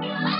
Bye.